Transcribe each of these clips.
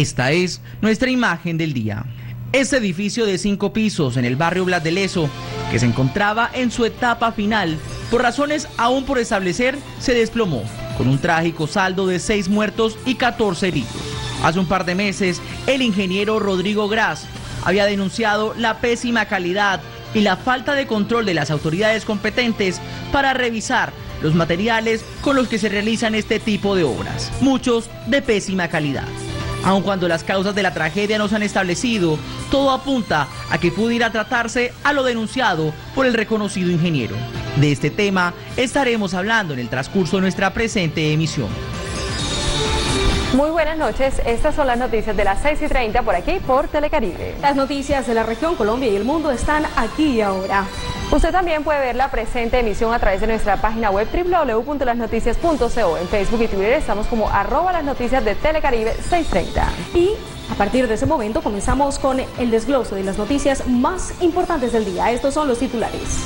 Esta es nuestra imagen del día. Este edificio de cinco pisos en el barrio Blas de Leso, que se encontraba en su etapa final, por razones aún por establecer, se desplomó, con un trágico saldo de seis muertos y 14 heridos. Hace un par de meses, el ingeniero Rodrigo Gras había denunciado la pésima calidad y la falta de control de las autoridades competentes para revisar los materiales con los que se realizan este tipo de obras, muchos de pésima calidad. Aun cuando las causas de la tragedia no se han establecido, todo apunta a que pudiera tratarse a lo denunciado por el reconocido ingeniero. De este tema estaremos hablando en el transcurso de nuestra presente emisión. Muy buenas noches, estas son las noticias de las 6 y 30 por aquí por Telecaribe. Las noticias de la región, Colombia y el mundo están aquí y ahora. Usted también puede ver la presente emisión a través de nuestra página web www.lasnoticias.co. En Facebook y Twitter estamos como arroba las noticias de Telecaribe 630. Y a partir de ese momento comenzamos con el desgloso de las noticias más importantes del día. Estos son los titulares.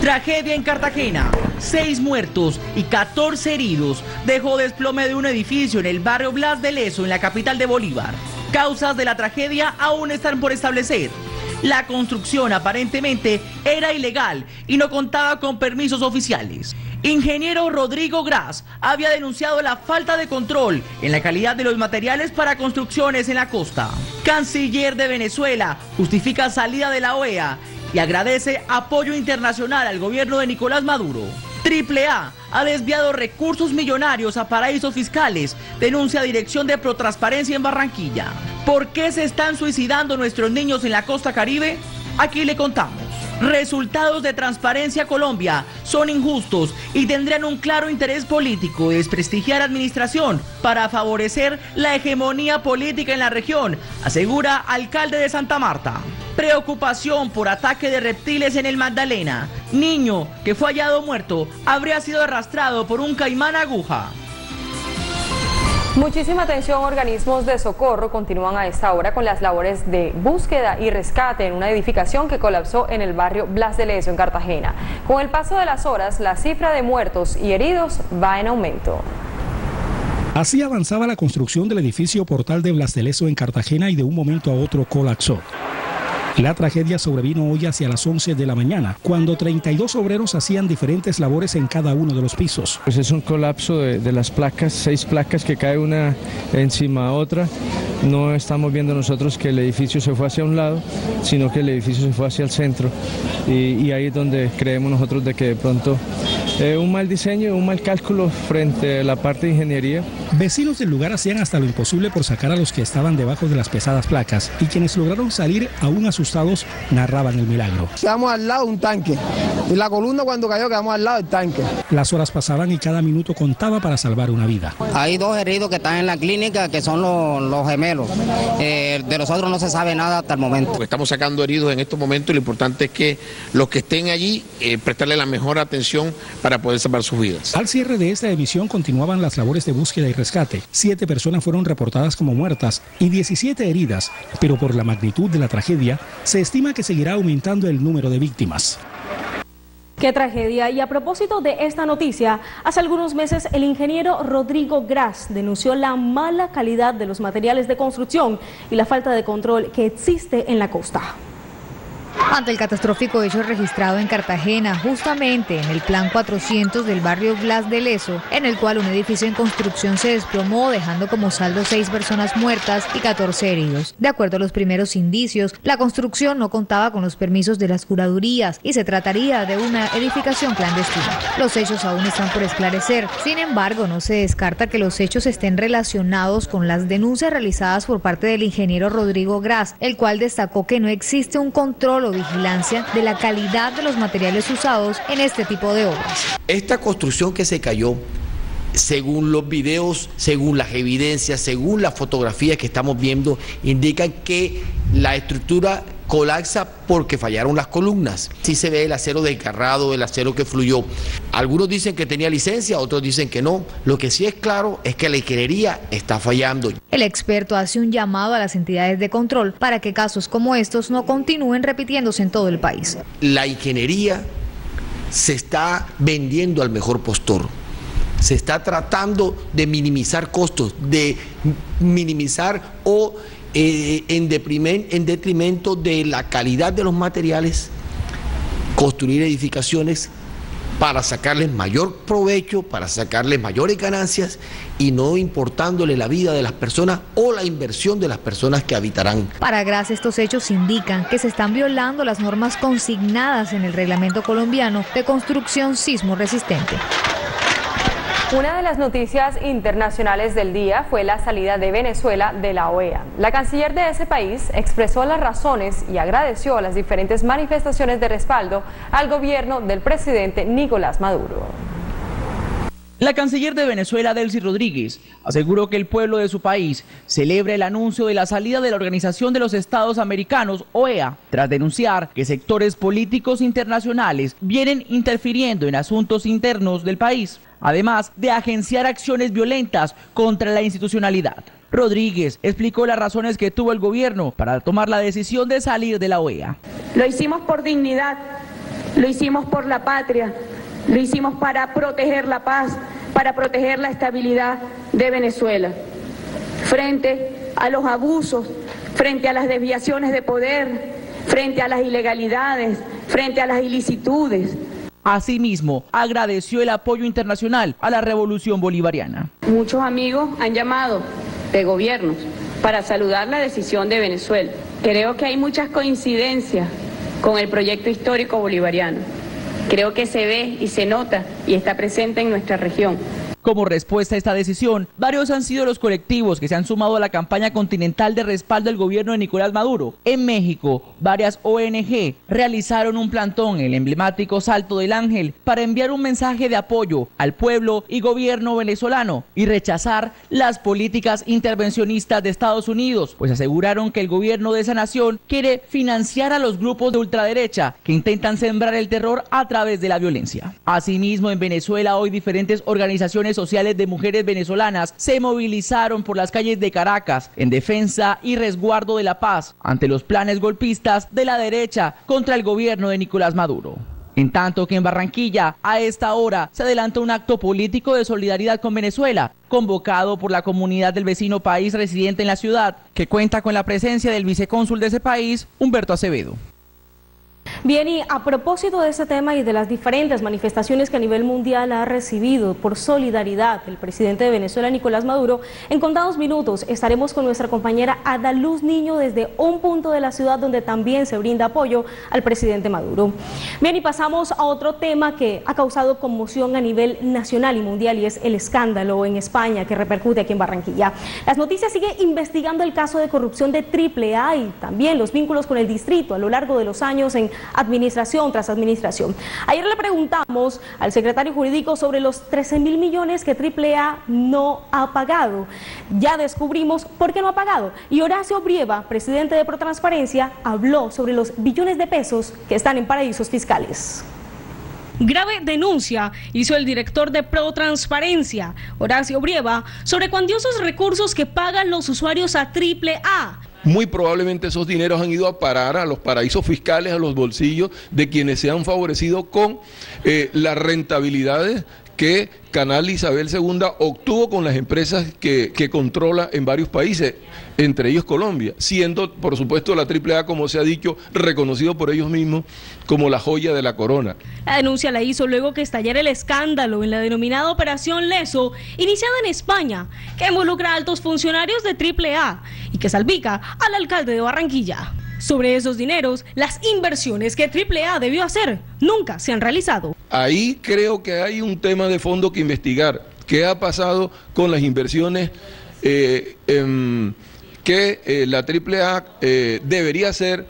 Tragedia en Cartagena. Seis muertos y 14 heridos dejó desplome de un edificio en el barrio Blas de Leso, en la capital de Bolívar. Causas de la tragedia aún están por establecer. La construcción aparentemente era ilegal y no contaba con permisos oficiales. Ingeniero Rodrigo Gras había denunciado la falta de control en la calidad de los materiales para construcciones en la costa. Canciller de Venezuela justifica salida de la OEA y agradece apoyo internacional al gobierno de Nicolás Maduro. Triple A ha desviado recursos millonarios a paraísos fiscales, denuncia Dirección de Protransparencia en Barranquilla. ¿Por qué se están suicidando nuestros niños en la costa caribe? Aquí le contamos. Resultados de Transparencia Colombia son injustos y tendrían un claro interés político de desprestigiar administración para favorecer la hegemonía política en la región, asegura alcalde de Santa Marta. Preocupación por ataque de reptiles en el Magdalena. Niño que fue hallado muerto habría sido arrastrado por un caimán aguja. Muchísima atención, organismos de socorro continúan a esta hora con las labores de búsqueda y rescate en una edificación que colapsó en el barrio Blas de Leso, en Cartagena. Con el paso de las horas, la cifra de muertos y heridos va en aumento. Así avanzaba la construcción del edificio Portal de Blas de Leso en Cartagena y de un momento a otro colapsó. La tragedia sobrevino hoy hacia las 11 de la mañana, cuando 32 obreros hacían diferentes labores en cada uno de los pisos. Pues es un colapso de, las placas, seis placas que cae una encima a otra. No estamos viendo nosotros que el edificio se fue hacia un lado, sino que el edificio se fue hacia el centro. Y, ahí es donde creemos nosotros de que de pronto eh, un mal diseño, un mal cálculo frente a la parte de ingeniería. Vecinos del lugar hacían hasta lo imposible por sacar a los que estaban debajo de las pesadas placas y quienes lograron salir aún asustados narraban el milagro. Quedamos al lado de un tanque y la columna cuando cayó quedamos al lado del tanque. Las horas pasaban y cada minuto contaba para salvar una vida. Hay dos heridos que están en la clínica que son los, gemelos. Eh, de los otros no se sabe nada hasta el momento. Estamos sacando heridos en estos momentos y lo importante es que los que estén allí eh, prestarle la mejor atención para poder salvar sus vidas. Al cierre de esta emisión continuaban las labores de búsqueda y rescate. Siete personas fueron reportadas como muertas y 17 heridas, pero por la magnitud de la tragedia se estima que seguirá aumentando el número de víctimas. Qué tragedia. Y a propósito de esta noticia, hace algunos meses el ingeniero Rodrigo Gras denunció la mala calidad de los materiales de construcción y la falta de control que existe en la costa. Ante el catastrófico hecho registrado en Cartagena, justamente en el plan 400 del barrio Blas de Leso, en el cual un edificio en construcción se desplomó, dejando como saldo seis personas muertas y 14 heridos. De acuerdo a los primeros indicios, la construcción no contaba con los permisos de las curadurías y se trataría de una edificación clandestina. Los hechos aún están por esclarecer. Sin embargo, no se descarta que los hechos estén relacionados con las denuncias realizadas por parte del ingeniero Rodrigo Gras, el cual destacó que no existe un control vigilancia de la calidad de los materiales usados en este tipo de obras. Esta construcción que se cayó según los videos, según las evidencias, según las fotografías que estamos viendo, indican que la estructura colapsa porque fallaron las columnas. Sí se ve el acero desgarrado, el acero que fluyó. Algunos dicen que tenía licencia, otros dicen que no. Lo que sí es claro es que la ingeniería está fallando. El experto hace un llamado a las entidades de control para que casos como estos no continúen repitiéndose en todo el país. La ingeniería se está vendiendo al mejor postor. Se está tratando de minimizar costos, de minimizar o eh, en, en detrimento de la calidad de los materiales, construir edificaciones para sacarles mayor provecho, para sacarles mayores ganancias y no importándole la vida de las personas o la inversión de las personas que habitarán. Para GRAS estos hechos indican que se están violando las normas consignadas en el reglamento colombiano de construcción sismo resistente. Una de las noticias internacionales del día fue la salida de Venezuela de la OEA. La canciller de ese país expresó las razones y agradeció las diferentes manifestaciones de respaldo al gobierno del presidente Nicolás Maduro. La canciller de Venezuela, Delcy Rodríguez, aseguró que el pueblo de su país celebra el anuncio de la salida de la Organización de los Estados Americanos, OEA, tras denunciar que sectores políticos internacionales vienen interfiriendo en asuntos internos del país además de agenciar acciones violentas contra la institucionalidad. Rodríguez explicó las razones que tuvo el gobierno para tomar la decisión de salir de la OEA. Lo hicimos por dignidad, lo hicimos por la patria, lo hicimos para proteger la paz, para proteger la estabilidad de Venezuela. Frente a los abusos, frente a las desviaciones de poder, frente a las ilegalidades, frente a las ilicitudes, Asimismo, agradeció el apoyo internacional a la revolución bolivariana. Muchos amigos han llamado de gobiernos para saludar la decisión de Venezuela. Creo que hay muchas coincidencias con el proyecto histórico bolivariano. Creo que se ve y se nota y está presente en nuestra región. Como respuesta a esta decisión, varios han sido los colectivos que se han sumado a la campaña continental de respaldo al gobierno de Nicolás Maduro. En México, varias ONG realizaron un plantón en el emblemático Salto del Ángel para enviar un mensaje de apoyo al pueblo y gobierno venezolano y rechazar las políticas intervencionistas de Estados Unidos, pues aseguraron que el gobierno de esa nación quiere financiar a los grupos de ultraderecha que intentan sembrar el terror a través de la violencia. Asimismo, en Venezuela hoy diferentes organizaciones sociales de mujeres venezolanas se movilizaron por las calles de Caracas en defensa y resguardo de la paz ante los planes golpistas de la derecha contra el gobierno de Nicolás Maduro. En tanto que en Barranquilla, a esta hora, se adelanta un acto político de solidaridad con Venezuela, convocado por la comunidad del vecino país residente en la ciudad, que cuenta con la presencia del vicecónsul de ese país, Humberto Acevedo. Bien, y a propósito de ese tema y de las diferentes manifestaciones que a nivel mundial ha recibido por solidaridad el presidente de Venezuela, Nicolás Maduro, en contados minutos estaremos con nuestra compañera Adaluz Niño desde un punto de la ciudad donde también se brinda apoyo al presidente Maduro. Bien, y pasamos a otro tema que ha causado conmoción a nivel nacional y mundial y es el escándalo en España que repercute aquí en Barranquilla. Las noticias sigue investigando el caso de corrupción de AAA y también los vínculos con el distrito a lo largo de los años en administración tras administración. Ayer le preguntamos al secretario jurídico sobre los 13 mil millones que AAA no ha pagado. Ya descubrimos por qué no ha pagado. Y Horacio Brieva, presidente de Protransparencia, habló sobre los billones de pesos que están en paraísos fiscales. Grave denuncia hizo el director de Protransparencia, Horacio Brieva, sobre cuantiosos recursos que pagan los usuarios a AAA muy probablemente esos dineros han ido a parar a los paraísos fiscales, a los bolsillos de quienes se han favorecido con eh, las rentabilidades que Canal Isabel II obtuvo con las empresas que, controla en varios países, entre ellos Colombia, siendo, por supuesto, la AAA, como se ha dicho, reconocido por ellos mismos como la joya de la corona. La denuncia la hizo luego que estallara el escándalo en la denominada Operación Leso, iniciada en España, que involucra a altos funcionarios de AAA y que salpica al alcalde de Barranquilla. Sobre esos dineros, las inversiones que AAA debió hacer nunca se han realizado. Ahí creo que hay un tema de fondo que investigar. ¿Qué ha pasado con las inversiones eh, em, que eh, la AAA eh, debería hacer,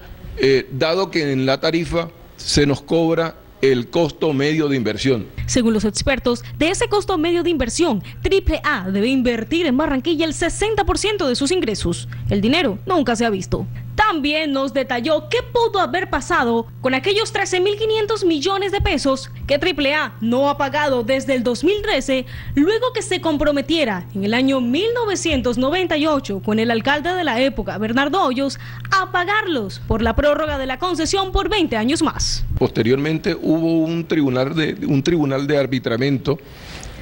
dado que en la tarifa se nos cobra el costo medio de inversión. Según los expertos, de ese costo medio de inversión, AAA debe invertir en Barranquilla el 60% de sus ingresos. El dinero nunca se ha visto. También nos detalló qué pudo haber pasado con aquellos 13.500 millones de pesos que AAA no ha pagado desde el 2013, luego que se comprometiera en el año 1998 con el alcalde de la época, Bernardo Hoyos, a pagarlos por la prórroga de la concesión por 20 años más. Posteriormente hubo un tribunal de, un tribunal de arbitramiento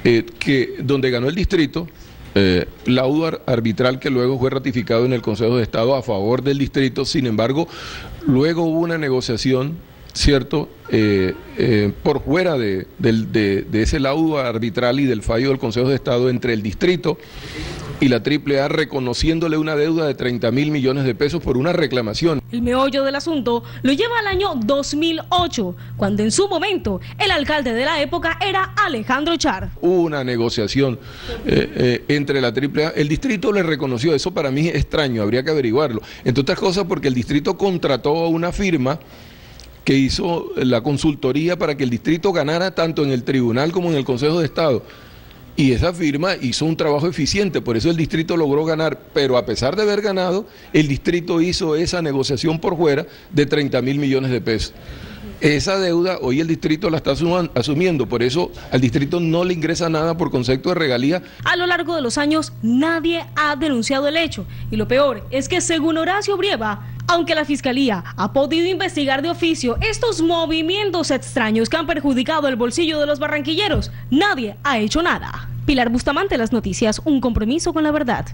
eh, que donde ganó el distrito, eh, laudo arbitral que luego fue ratificado en el Consejo de Estado a favor del distrito, sin embargo, luego hubo una negociación ¿cierto? Eh, eh, por fuera de, ese laudo arbitral y del fallo del Consejo de Estado entre el distrito y la AAA reconociéndole una deuda de 30 mil millones de pesos por una reclamación. El meollo del asunto lo lleva al año 2008, cuando en su momento el alcalde de la época era Alejandro Char. Hubo una negociación eh, entre la AAA, el distrito le reconoció, eso para mí es extraño, habría que averiguarlo, entre otras cosas porque el distrito contrató a una firma que hizo la consultoría para que el distrito ganara tanto en el tribunal como en el Consejo de Estado. Y esa firma hizo un trabajo eficiente, por eso el distrito logró ganar, pero a pesar de haber ganado, el distrito hizo esa negociación por fuera de 30 mil millones de pesos. Esa deuda hoy el distrito la está asumiendo, por eso al distrito no le ingresa nada por concepto de regalía. A lo largo de los años nadie ha denunciado el hecho y lo peor es que según Horacio Brieva, aunque la Fiscalía ha podido investigar de oficio estos movimientos extraños que han perjudicado el bolsillo de los barranquilleros, nadie ha hecho nada. Pilar Bustamante, las noticias, un compromiso con la verdad.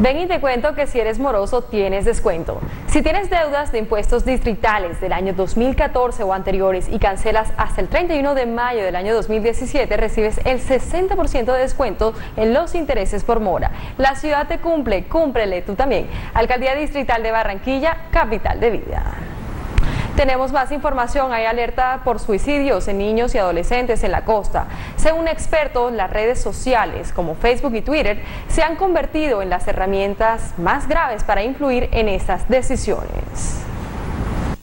Ven y te cuento que si eres moroso tienes descuento. Si tienes deudas de impuestos distritales del año 2014 o anteriores y cancelas hasta el 31 de mayo del año 2017, recibes el 60% de descuento en los intereses por mora. La ciudad te cumple, cúmprele tú también. Alcaldía Distrital de Barranquilla, capital de vida. Tenemos más información. Hay alerta por suicidios en niños y adolescentes en la costa. Según expertos, las redes sociales como Facebook y Twitter se han convertido en las herramientas más graves para influir en estas decisiones.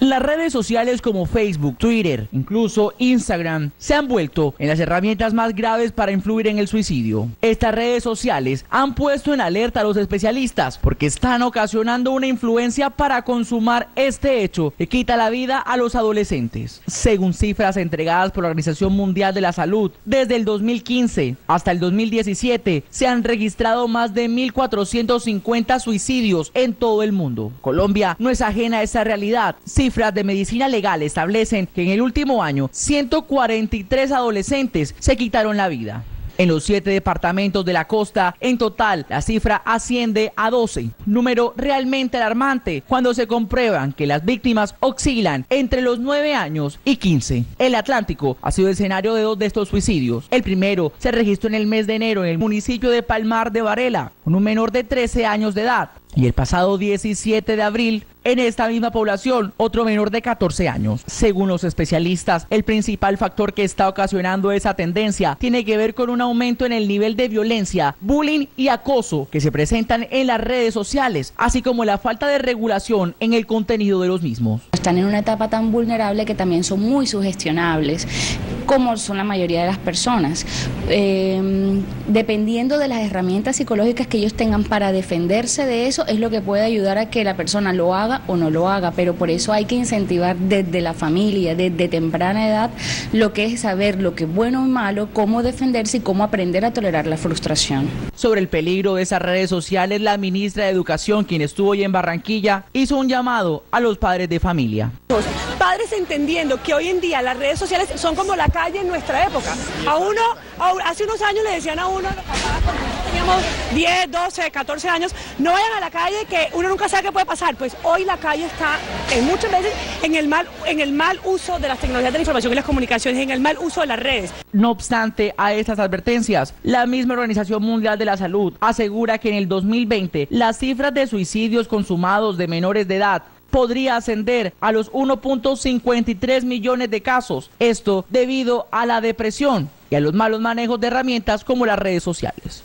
Las redes sociales como Facebook, Twitter, incluso Instagram, se han vuelto en las herramientas más graves para influir en el suicidio. Estas redes sociales han puesto en alerta a los especialistas porque están ocasionando una influencia para consumar este hecho que quita la vida a los adolescentes. Según cifras entregadas por la Organización Mundial de la Salud, desde el 2015 hasta el 2017 se han registrado más de 1.450 suicidios en todo el mundo. Colombia no es ajena a esa realidad cifras de medicina legal establecen que en el último año 143 adolescentes se quitaron la vida. En los siete departamentos de la costa, en total, la cifra asciende a 12, número realmente alarmante cuando se comprueban que las víctimas oscilan entre los 9 años y 15. El Atlántico ha sido escenario de dos de estos suicidios. El primero se registró en el mes de enero en el municipio de Palmar de Varela, con un menor de 13 años de edad. Y el pasado 17 de abril, en esta misma población, otro menor de 14 años. Según los especialistas, el principal factor que está ocasionando esa tendencia tiene que ver con un aumento en el nivel de violencia, bullying y acoso que se presentan en las redes sociales, así como la falta de regulación en el contenido de los mismos. Están en una etapa tan vulnerable que también son muy sugestionables, como son la mayoría de las personas. Em, dependiendo de las herramientas psicológicas que ellos tengan para defenderse de eso, es lo que puede ayudar a que la persona lo haga o no lo haga, pero por eso hay que incentivar desde la familia, desde temprana edad, lo que es saber lo que es bueno y malo, cómo defenderse y cómo aprender a tolerar la frustración. Sobre el peligro de esas redes sociales, la ministra de Educación, quien estuvo hoy en Barranquilla, hizo un llamado a los padres de familia. Los padres entendiendo que hoy en día las redes sociales son como la calle en nuestra época. A uno, hace unos años le decían a uno, los papás, teníamos 10, 12, 14 años, no vayan a la calle que uno nunca sabe qué puede pasar. Pues hoy la calle está en muchas veces en el mal, en el mal uso de las tecnologías de la información y las comunicaciones, en el mal uso de las redes. No obstante a estas advertencias, la misma Organización Mundial de la Salud asegura que en el 2020 las cifras de suicidios consumados de menores de edad podría ascender a los 1.53 millones de casos. Esto debido a la depresión y a los malos manejos de herramientas como las redes sociales.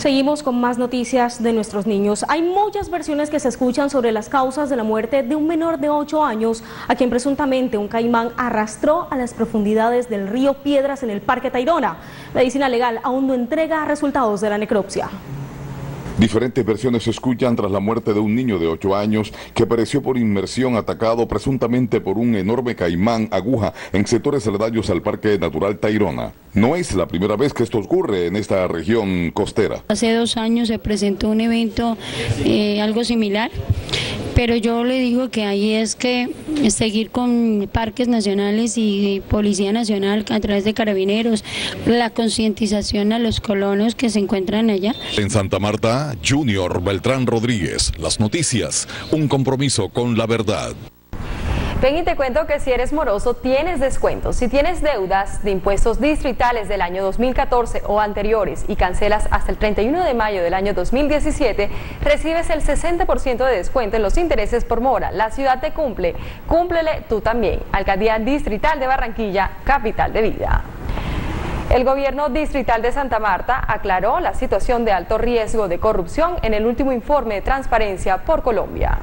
Seguimos con más noticias de nuestros niños. Hay muchas versiones que se escuchan sobre las causas de la muerte de un menor de 8 años a quien presuntamente un caimán arrastró a las profundidades del río Piedras en el Parque Tayrona. Medicina Legal aún no entrega resultados de la necropsia. Diferentes versiones se escuchan tras la muerte de un niño de 8 años que pereció por inmersión atacado presuntamente por un enorme caimán aguja en sectores aledaños al Parque Natural Tairona. No es la primera vez que esto ocurre en esta región costera. Hace dos años se presentó un evento eh, algo similar pero yo le digo que ahí es que seguir con parques nacionales y Policía Nacional a través de carabineros, la concientización a los colonos que se encuentran allá. En Santa Marta, Junior Beltrán Rodríguez, las noticias, un compromiso con la verdad. Ven y te cuento que si eres moroso tienes descuentos. Si tienes deudas de impuestos distritales del año 2014 o anteriores y cancelas hasta el 31 de mayo del año 2017, recibes el 60% de descuento en los intereses por mora. La ciudad te cumple. Cúmplele tú también. Alcaldía Distrital de Barranquilla, capital de vida. El gobierno distrital de Santa Marta aclaró la situación de alto riesgo de corrupción en el último informe de transparencia por Colombia.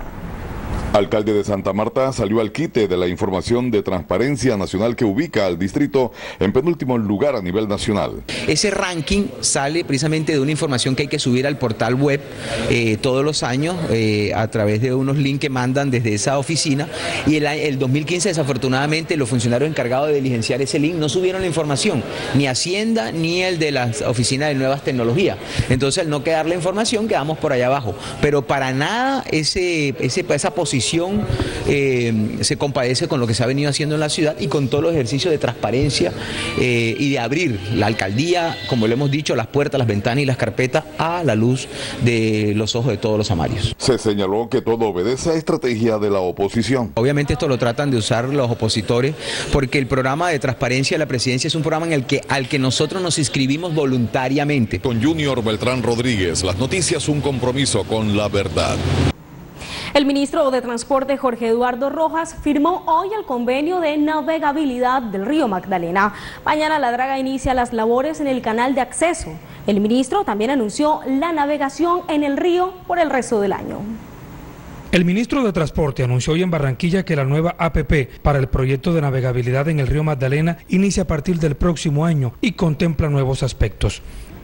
Alcalde de Santa Marta salió al quite de la información de transparencia nacional que ubica al distrito en penúltimo lugar a nivel nacional. Ese ranking sale precisamente de una información que hay que subir al portal web eh, todos los años eh, a través de unos links que mandan desde esa oficina y el, el 2015 desafortunadamente los funcionarios encargados de diligenciar ese link no subieron la información, ni Hacienda ni el de la oficina de nuevas tecnologías. Entonces al no quedar la información quedamos por allá abajo, pero para nada ese, esa posición eh, se compadece con lo que se ha venido haciendo en la ciudad y con todos los ejercicios de transparencia eh, y de abrir la alcaldía, como le hemos dicho, las puertas, las ventanas y las carpetas a la luz de los ojos de todos los amarios. Se señaló que todo obedece a estrategia de la oposición. Obviamente esto lo tratan de usar los opositores porque el programa de transparencia de la presidencia es un programa en el que, al que nosotros nos inscribimos voluntariamente. Con Junior Beltrán Rodríguez, las noticias un compromiso con la verdad. El ministro de Transporte Jorge Eduardo Rojas firmó hoy el convenio de navegabilidad del río Magdalena. Mañana la draga inicia las labores en el canal de acceso. El ministro también anunció la navegación en el río por el resto del año. El ministro de Transporte anunció hoy en Barranquilla que la nueva APP para el proyecto de navegabilidad en el río Magdalena inicia a partir del próximo año y contempla nuevos aspectos.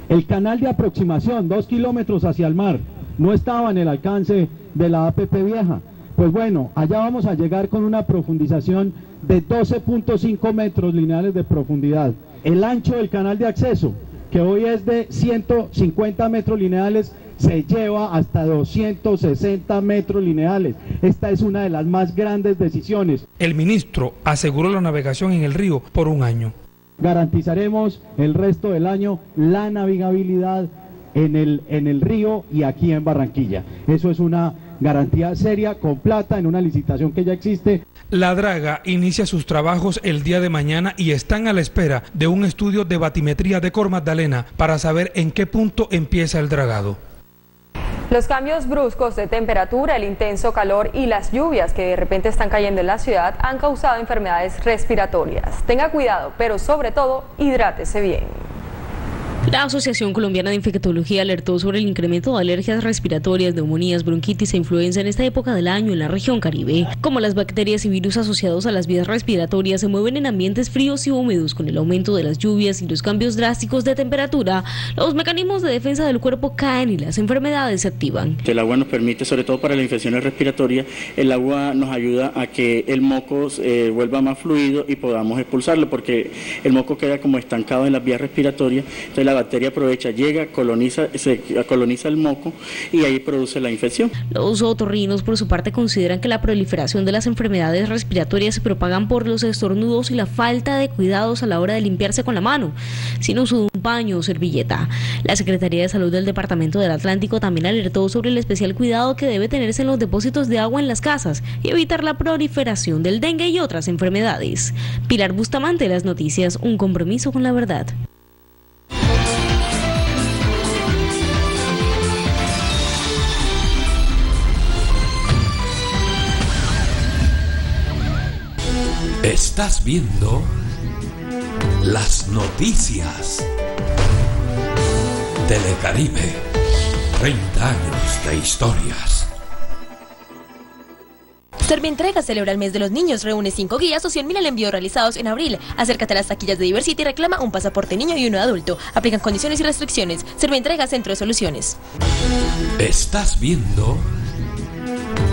El canal de aproximación, dos kilómetros hacia el mar, no estaba en el alcance de la APP vieja. Pues bueno, allá vamos a llegar con una profundización de 12.5 metros lineales de profundidad. El ancho del canal de acceso, que hoy es de 150 metros lineales, se lleva hasta 260 metros lineales. Esta es una de las más grandes decisiones. El ministro aseguró la navegación en el río por un año. Garantizaremos el resto del año la navegabilidad en el, en el río y aquí en Barranquilla. Eso es una garantía seria, con plata, en una licitación que ya existe. La Draga inicia sus trabajos el día de mañana y están a la espera de un estudio de batimetría de Cor Magdalena para saber en qué punto empieza el dragado. Los cambios bruscos de temperatura, el intenso calor y las lluvias que de repente están cayendo en la ciudad han causado enfermedades respiratorias. Tenga cuidado, pero sobre todo, hidrátese bien. La Asociación Colombiana de Infectología alertó sobre el incremento de alergias respiratorias, neumonías, bronquitis e influenza en esta época del año en la región Caribe. Como las bacterias y virus asociados a las vías respiratorias se mueven en ambientes fríos y húmedos con el aumento de las lluvias y los cambios drásticos de temperatura, los mecanismos de defensa del cuerpo caen y las enfermedades se activan. El agua nos permite, sobre todo para las infecciones respiratorias, el agua nos ayuda a que el moco eh, vuelva más fluido y podamos expulsarlo, porque el moco queda como estancado en las vías respiratorias. Entonces la bacteria aprovecha, llega, coloniza, se coloniza el moco y ahí produce la infección. Los otorrinos, por su parte, consideran que la proliferación de las enfermedades respiratorias se propagan por los estornudos y la falta de cuidados a la hora de limpiarse con la mano, sin uso de un paño o servilleta. La Secretaría de Salud del Departamento del Atlántico también alertó sobre el especial cuidado que debe tenerse en los depósitos de agua en las casas y evitar la proliferación del dengue y otras enfermedades. Pilar Bustamante, las noticias, un compromiso con la verdad. Estás viendo las noticias. Telecaribe, 30 años de historias. Servientrega celebra el mes de los niños, reúne 5 guías o 100.000 al envío realizados en abril. Acércate a las taquillas de Diversity y reclama un pasaporte niño y uno adulto. Aplican condiciones y restricciones. Servientrega Centro de Soluciones. Estás viendo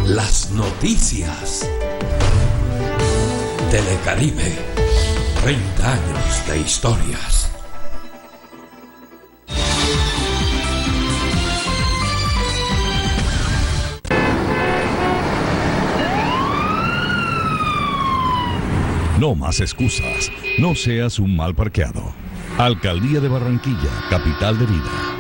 las noticias. Telecaribe, 30 años de historias. No más excusas, no seas un mal parqueado. Alcaldía de Barranquilla, capital de vida.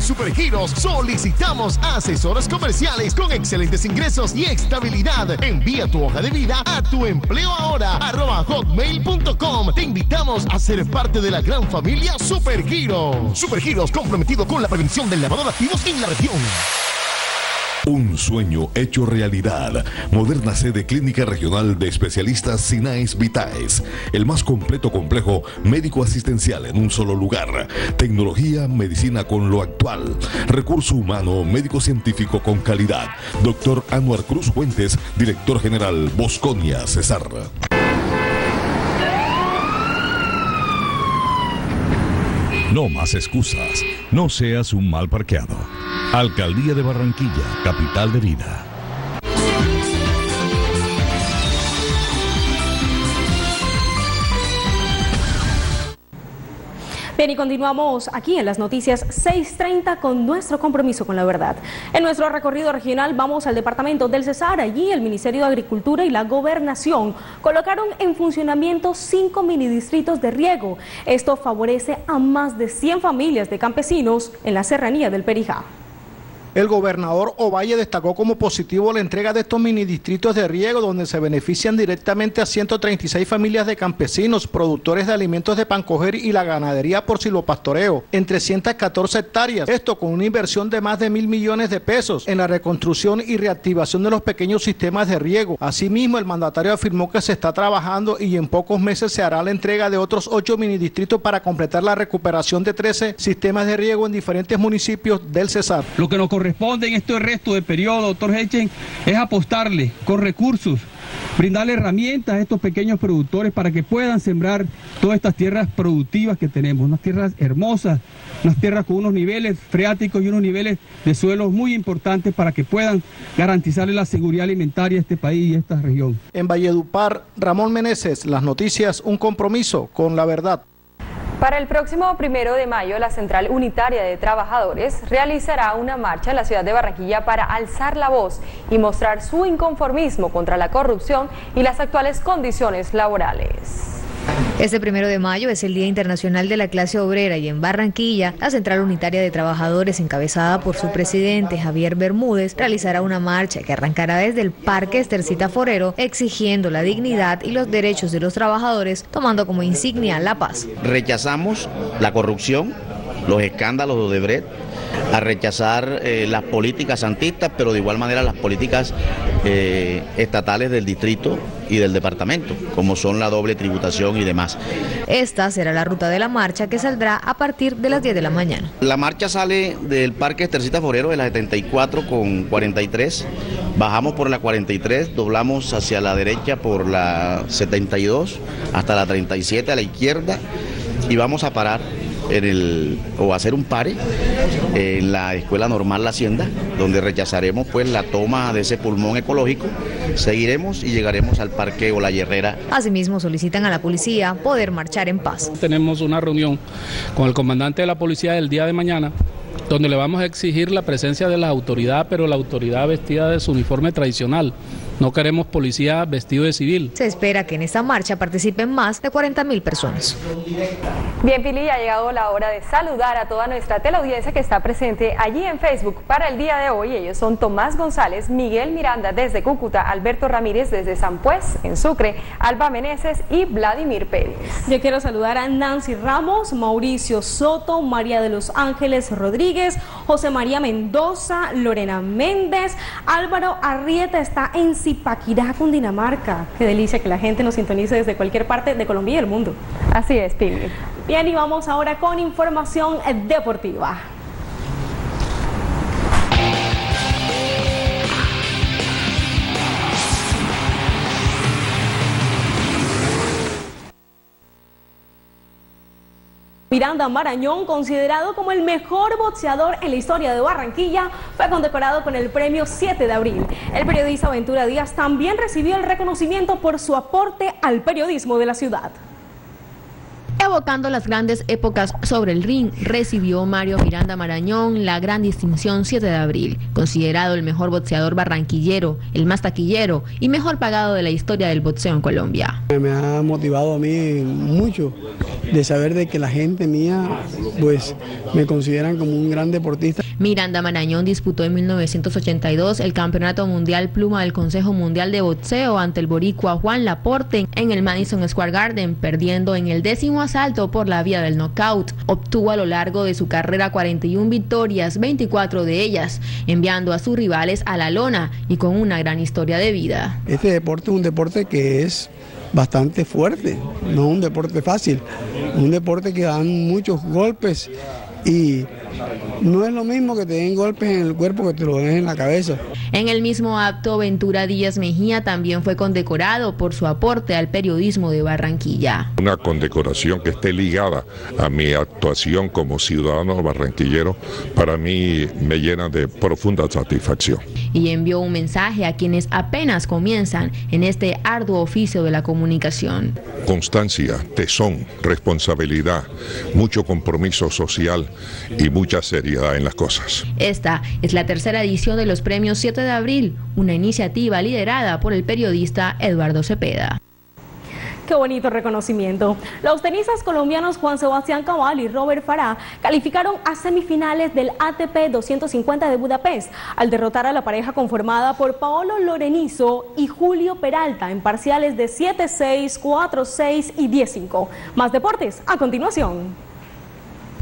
Supergiros solicitamos asesores comerciales con excelentes ingresos y estabilidad. Envía tu hoja de vida a tu empleo ahora arroba hotmail.com. Te invitamos a ser parte de la gran familia Supergiros. Supergiros comprometido con la prevención del lavado de activos en la región. Un sueño hecho realidad. Moderna sede clínica regional de especialistas Sinaes Vitaes. El más completo complejo médico asistencial en un solo lugar. Tecnología, medicina con lo actual. Recurso humano, médico científico con calidad. Doctor Anuar Cruz Fuentes, director general Bosconia Cesar. No más excusas. No seas un mal parqueado. Alcaldía de Barranquilla, capital de vida. Bien, y continuamos aquí en las noticias 6.30 con nuestro compromiso con la verdad. En nuestro recorrido regional vamos al departamento del Cesar. Allí el Ministerio de Agricultura y la Gobernación colocaron en funcionamiento cinco minidistritos de riego. Esto favorece a más de 100 familias de campesinos en la serranía del Perijá. El gobernador Ovalle destacó como positivo la entrega de estos mini distritos de riego donde se benefician directamente a 136 familias de campesinos, productores de alimentos de pancoger y la ganadería por silvopastoreo en 314 hectáreas. Esto con una inversión de más de mil millones de pesos en la reconstrucción y reactivación de los pequeños sistemas de riego. Asimismo, el mandatario afirmó que se está trabajando y en pocos meses se hará la entrega de otros ocho mini distritos para completar la recuperación de 13 sistemas de riego en diferentes municipios del Cesar. Lo que nos corresponde en este resto de periodo, doctor Hechen, es apostarle con recursos, brindarle herramientas a estos pequeños productores para que puedan sembrar todas estas tierras productivas que tenemos, unas tierras hermosas, unas tierras con unos niveles freáticos y unos niveles de suelos muy importantes para que puedan garantizarle la seguridad alimentaria a este país y a esta región. En Valledupar, Ramón Meneses, las noticias, un compromiso con la verdad. Para el próximo primero de mayo, la Central Unitaria de Trabajadores realizará una marcha en la ciudad de Barranquilla para alzar la voz y mostrar su inconformismo contra la corrupción y las actuales condiciones laborales. Este primero de mayo es el Día Internacional de la Clase Obrera y en Barranquilla, la Central Unitaria de Trabajadores, encabezada por su presidente Javier Bermúdez, realizará una marcha que arrancará desde el Parque Estercita Forero, exigiendo la dignidad y los derechos de los trabajadores, tomando como insignia la paz. Rechazamos la corrupción, los escándalos de Odebrecht, a rechazar eh, las políticas santistas, pero de igual manera las políticas eh, estatales del distrito y del departamento, como son la doble tributación y demás. Esta será la ruta de la marcha que saldrá a partir de las 10 de la mañana. La marcha sale del Parque Estercita Forero de la 74 con 43, bajamos por la 43, doblamos hacia la derecha por la 72 hasta la 37 a la izquierda y vamos a parar en el, o hacer un pare en la Escuela Normal La Hacienda, donde rechazaremos pues la toma de ese pulmón ecológico, seguiremos y llegaremos al Parque O La Herrera. Asimismo solicitan a la policía poder marchar en paz. Tenemos una reunión con el comandante de la policía el día de mañana donde le vamos a exigir la presencia de la autoridad, pero la autoridad vestida de su uniforme tradicional. No queremos policía vestido de civil. Se espera que en esta marcha participen más de 40 mil personas. Bien, Pili, ha llegado la hora de saludar a toda nuestra teleaudiencia que está presente allí en Facebook para el día de hoy. Ellos son Tomás González, Miguel Miranda desde Cúcuta, Alberto Ramírez desde San Pues, en Sucre, Alba Meneses y Vladimir Pérez. Yo quiero saludar a Nancy Ramos, Mauricio Soto, María de los Ángeles Rodríguez, José María Mendoza, Lorena Méndez, Álvaro Arrieta está en Zipaquirá, Cundinamarca. Qué delicia que la gente nos sintonice desde cualquier parte de Colombia y del mundo. Así es, Pili. Bien, y vamos ahora con información deportiva. Miranda Marañón, considerado como el mejor boxeador en la historia de Barranquilla, fue condecorado con el premio 7 de abril. El periodista Ventura Díaz también recibió el reconocimiento por su aporte al periodismo de la ciudad. Evocando las grandes épocas sobre el ring, recibió Mario Miranda Marañón la gran distinción 7 de abril, considerado el mejor boxeador barranquillero, el más taquillero y mejor pagado de la historia del boxeo en Colombia. Me ha motivado a mí mucho de saber de que la gente mía pues me consideran como un gran deportista. Miranda Marañón disputó en 1982 el Campeonato Mundial Pluma del Consejo Mundial de Boxeo ante el boricua Juan Laporte en el Madison Square Garden, perdiendo en el décimo asalto por la vía del knockout. Obtuvo a lo largo de su carrera 41 victorias, 24 de ellas, enviando a sus rivales a la lona y con una gran historia de vida. Este deporte es un deporte que es bastante fuerte, no un deporte fácil, un deporte que dan muchos golpes y no es lo mismo que te den golpes en el cuerpo que te lo den en la cabeza. En el mismo acto, Ventura Díaz Mejía también fue condecorado por su aporte al periodismo de Barranquilla. Una condecoración que esté ligada a mi actuación como ciudadano barranquillero, para mí me llena de profunda satisfacción. Y envió un mensaje a quienes apenas comienzan en este arduo oficio de la comunicación. Constancia, tesón, responsabilidad, mucho compromiso social y mucha seriedad en las cosas. Esta es la tercera edición de los premios 7 de abril, una iniciativa liderada por el periodista Eduardo Cepeda. Qué bonito reconocimiento. Los tenistas colombianos Juan Sebastián Cabal y Robert Farah calificaron a semifinales del ATP 250 de Budapest al derrotar a la pareja conformada por Paolo Lorenizo y Julio Peralta en parciales de 7-6, 4-6 y 10-5. Más deportes a continuación.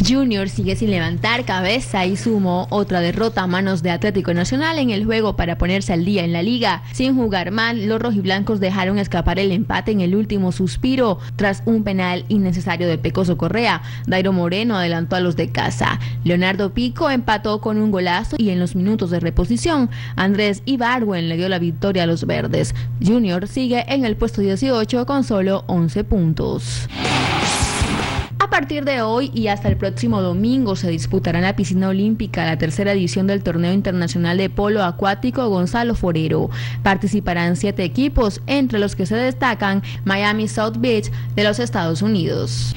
Junior sigue sin levantar cabeza y sumó otra derrota a manos de Atlético Nacional en el juego para ponerse al día en la liga. Sin jugar mal, los rojiblancos dejaron escapar el empate en el último suspiro tras un penal innecesario de Pecoso Correa. Dairo Moreno adelantó a los de casa. Leonardo Pico empató con un golazo y en los minutos de reposición, Andrés Ibarwen le dio la victoria a los verdes. Junior sigue en el puesto 18 con solo 11 puntos. A partir de hoy y hasta el próximo domingo se disputará en la piscina olímpica la tercera edición del torneo internacional de polo acuático Gonzalo Forero. Participarán siete equipos, entre los que se destacan Miami South Beach de los Estados Unidos.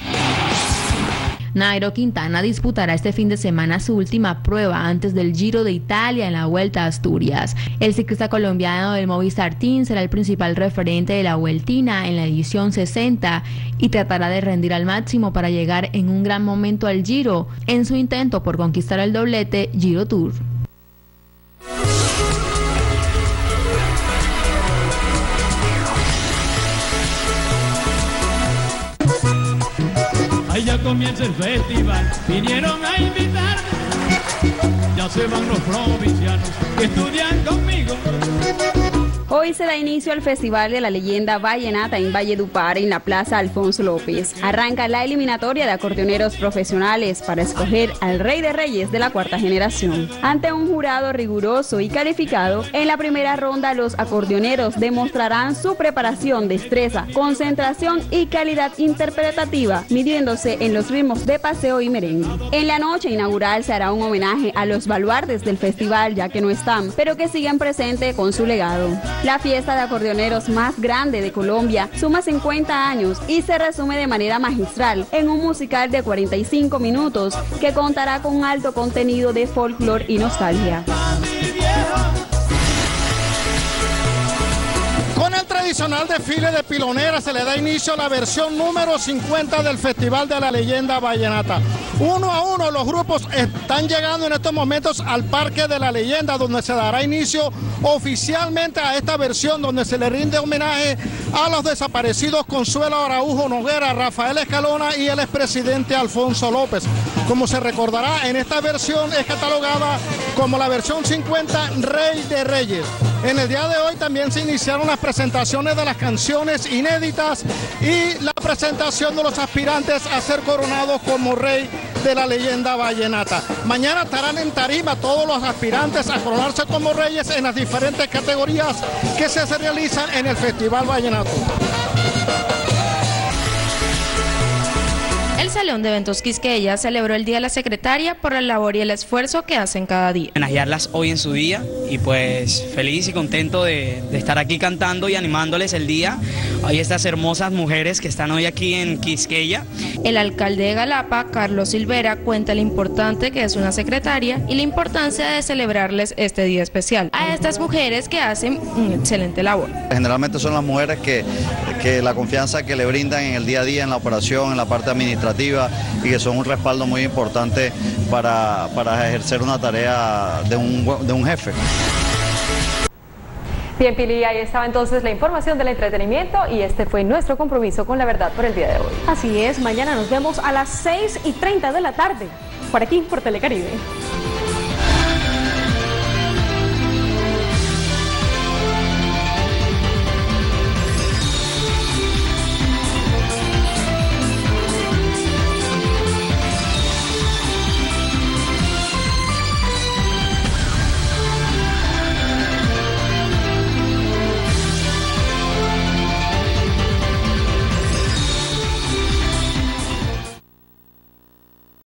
Nairo Quintana disputará este fin de semana su última prueba antes del Giro de Italia en la Vuelta a Asturias. El ciclista colombiano del Movistar Team será el principal referente de la Vueltina en la edición 60 y tratará de rendir al máximo para llegar en un gran momento al Giro en su intento por conquistar el doblete Giro Tour. Ya comienza el festival, vinieron a invitarme. Ya se van los provincianos que estudian conmigo. Hoy se da inicio al Festival de la Leyenda Vallenata en Valledupar en la Plaza Alfonso López. Arranca la eliminatoria de acordeoneros profesionales para escoger al Rey de Reyes de la cuarta generación. Ante un jurado riguroso y calificado, en la primera ronda los acordeoneros demostrarán su preparación, destreza, concentración y calidad interpretativa, midiéndose en los ritmos de paseo y merengue. En la noche inaugural se hará un homenaje a los baluartes del festival ya que no están, pero que siguen presente con su legado. La fiesta de acordeoneros más grande de Colombia suma 50 años y se resume de manera magistral en un musical de 45 minutos que contará con alto contenido de folclore y nostalgia. Tradicional desfile de pilonera se le da inicio a la versión número 50 del Festival de la Leyenda Vallenata. Uno a uno los grupos están llegando en estos momentos al Parque de la Leyenda, donde se dará inicio oficialmente a esta versión, donde se le rinde homenaje a los desaparecidos Consuelo Araujo Noguera, Rafael Escalona y el expresidente Alfonso López. Como se recordará, en esta versión es catalogada como la versión 50 Rey de Reyes. En el día de hoy también se iniciaron las presentaciones de las canciones inéditas y la presentación de los aspirantes a ser coronados como rey de la leyenda vallenata. Mañana estarán en tarima todos los aspirantes a coronarse como reyes en las diferentes categorías que se realizan en el Festival Vallenato. Salón de Eventos Quisqueya celebró el Día de la Secretaria por la labor y el esfuerzo que hacen cada día. Homenajearlas hoy en su día y pues feliz y contento de, de estar aquí cantando y animándoles el día hoy estas hermosas mujeres que están hoy aquí en Quisqueya. El alcalde de Galapa, Carlos Silvera, cuenta lo importante que es una secretaria y la importancia de celebrarles este día especial a estas mujeres que hacen un excelente labor. Generalmente son las mujeres que, que la confianza que le brindan en el día a día, en la operación, en la parte administrativa y que son un respaldo muy importante para, para ejercer una tarea de un, de un jefe. Bien, Pili, ahí estaba entonces la información del entretenimiento y este fue nuestro compromiso con la verdad por el día de hoy. Así es, mañana nos vemos a las 6 y 30 de la tarde, por aquí, por Telecaribe.